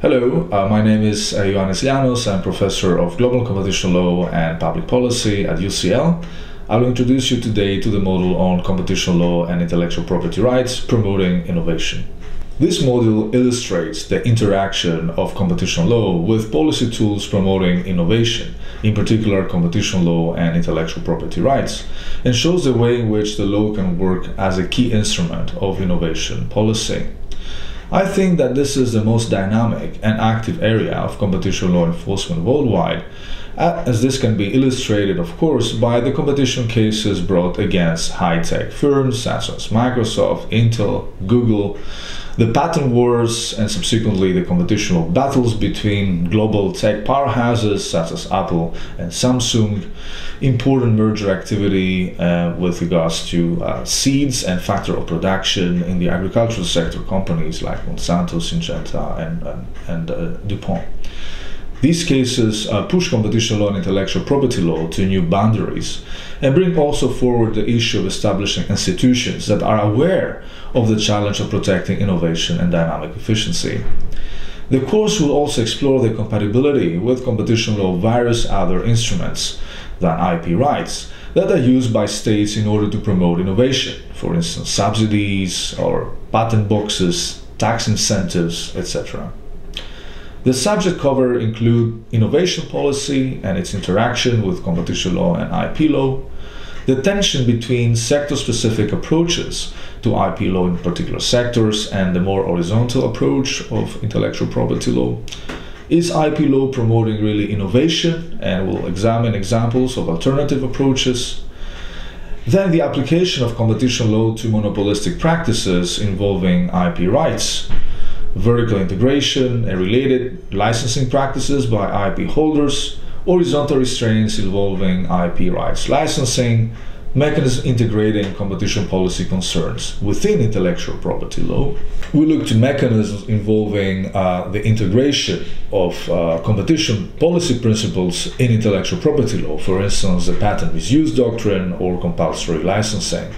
Hello, uh, my name is uh, Ioannis Lianos. I'm professor of global competition law and public policy at UCL. I will introduce you today to the model on competition law and intellectual property rights promoting innovation. This module illustrates the interaction of competition law with policy tools promoting innovation, in particular competition law and intellectual property rights, and shows the way in which the law can work as a key instrument of innovation policy. I think that this is the most dynamic and active area of competition law enforcement worldwide, as this can be illustrated, of course, by the competition cases brought against high tech firms such as Microsoft, Intel, Google, the patent wars, and subsequently the competition battles between global tech powerhouses such as Apple and Samsung, important merger activity uh, with regards to uh, seeds and factor of production in the agricultural sector companies like Monsanto, Syngenta, and, and, and uh, DuPont. These cases uh, push competition law and intellectual property law to new boundaries and bring also forward the issue of establishing institutions that are aware of the challenge of protecting innovation and dynamic efficiency. The course will also explore the compatibility with competition law of various other instruments than IP rights that are used by states in order to promote innovation, for instance, subsidies or patent boxes, tax incentives, etc. The subject cover include innovation policy and its interaction with competition law and IP law, the tension between sector-specific approaches to IP law in particular sectors and the more horizontal approach of intellectual property law. Is IP law promoting really innovation? And we'll examine examples of alternative approaches. Then the application of competition law to monopolistic practices involving IP rights vertical integration and related licensing practices by IP holders, horizontal restraints involving IP rights licensing, mechanisms integrating competition policy concerns within intellectual property law. We look to mechanisms involving uh, the integration of uh, competition policy principles in intellectual property law, for instance, the patent misuse doctrine or compulsory licensing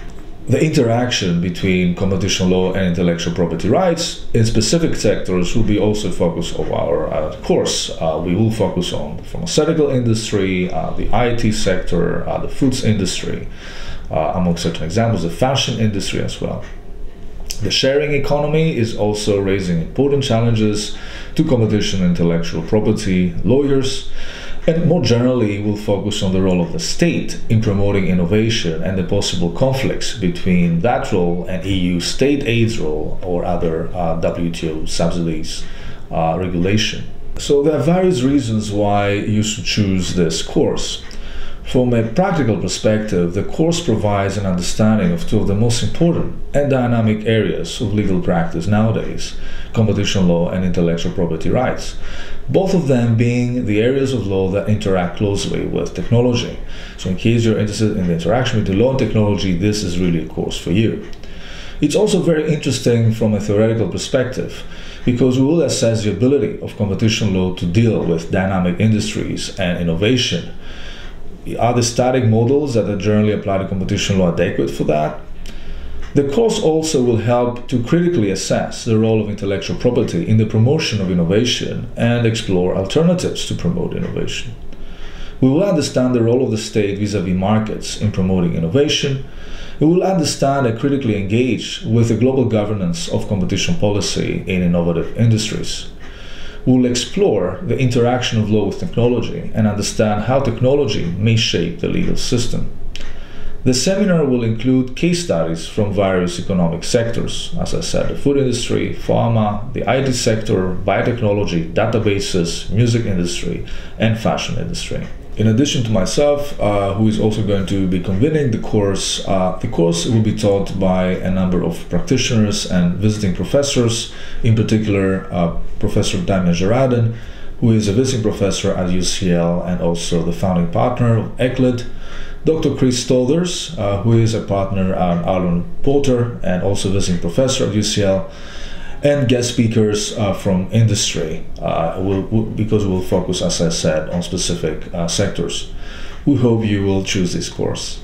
the interaction between competition law and intellectual property rights in specific sectors will be also focus of our uh, course. Uh, we will focus on the pharmaceutical industry, uh, the IT sector, uh, the foods industry, uh, among certain examples, the fashion industry as well. The sharing economy is also raising important challenges to competition intellectual property lawyers and more generally, we'll focus on the role of the state in promoting innovation and the possible conflicts between that role and EU state aid role or other uh, WTO subsidies uh, regulation. So there are various reasons why you should choose this course. From a practical perspective, the course provides an understanding of two of the most important and dynamic areas of legal practice nowadays competition law and intellectual property rights, both of them being the areas of law that interact closely with technology. So, in case you're interested in the interaction between law and technology, this is really a course for you. It's also very interesting from a theoretical perspective because we will assess the ability of competition law to deal with dynamic industries and innovation are the static models that are generally applied to competition law adequate for that? The course also will help to critically assess the role of intellectual property in the promotion of innovation and explore alternatives to promote innovation. We will understand the role of the state vis a vis markets in promoting innovation. We will understand and critically engage with the global governance of competition policy in innovative industries we'll explore the interaction of law with technology and understand how technology may shape the legal system. The seminar will include case studies from various economic sectors, as I said, the food industry, pharma, the IT sector, biotechnology, databases, music industry, and fashion industry. In addition to myself, uh, who is also going to be convening the course, uh, the course will be taught by a number of practitioners and visiting professors, in particular, uh, Professor Damien Geradin, who is a visiting professor at UCL and also the founding partner of ECLID, Dr. Chris Stothers, uh, who is a partner at Arnold & Porter and also visiting professor at UCL, and guest speakers uh, from industry uh, will, will, because we'll focus, as I said, on specific uh, sectors. We hope you will choose this course.